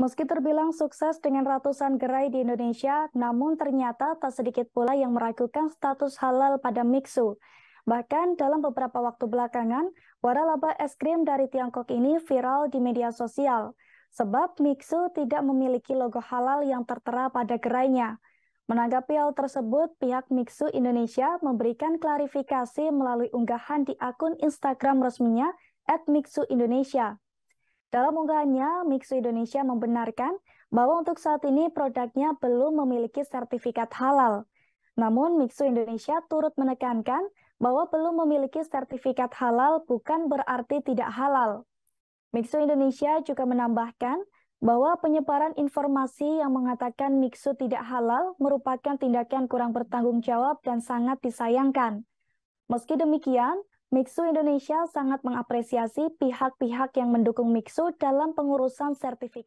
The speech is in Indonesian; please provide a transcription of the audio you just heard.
Meski terbilang sukses dengan ratusan gerai di Indonesia, namun ternyata tak sedikit pula yang meragukan status halal pada Mixu. Bahkan dalam beberapa waktu belakangan, waralaba es krim dari Tiongkok ini viral di media sosial. Sebab Mixu tidak memiliki logo halal yang tertera pada gerainya. Menanggapi hal tersebut, pihak Mixu Indonesia memberikan klarifikasi melalui unggahan di akun Instagram resminya at Mixu Indonesia. Dalam unggahannya, Mixu Indonesia membenarkan bahwa untuk saat ini produknya belum memiliki sertifikat halal. Namun, Mixu Indonesia turut menekankan bahwa belum memiliki sertifikat halal bukan berarti tidak halal. Mixu Indonesia juga menambahkan bahwa penyebaran informasi yang mengatakan Mixu tidak halal merupakan tindakan kurang bertanggung jawab dan sangat disayangkan. Meski demikian, Mixu Indonesia sangat mengapresiasi pihak-pihak yang mendukung Mixu dalam pengurusan sertifikat.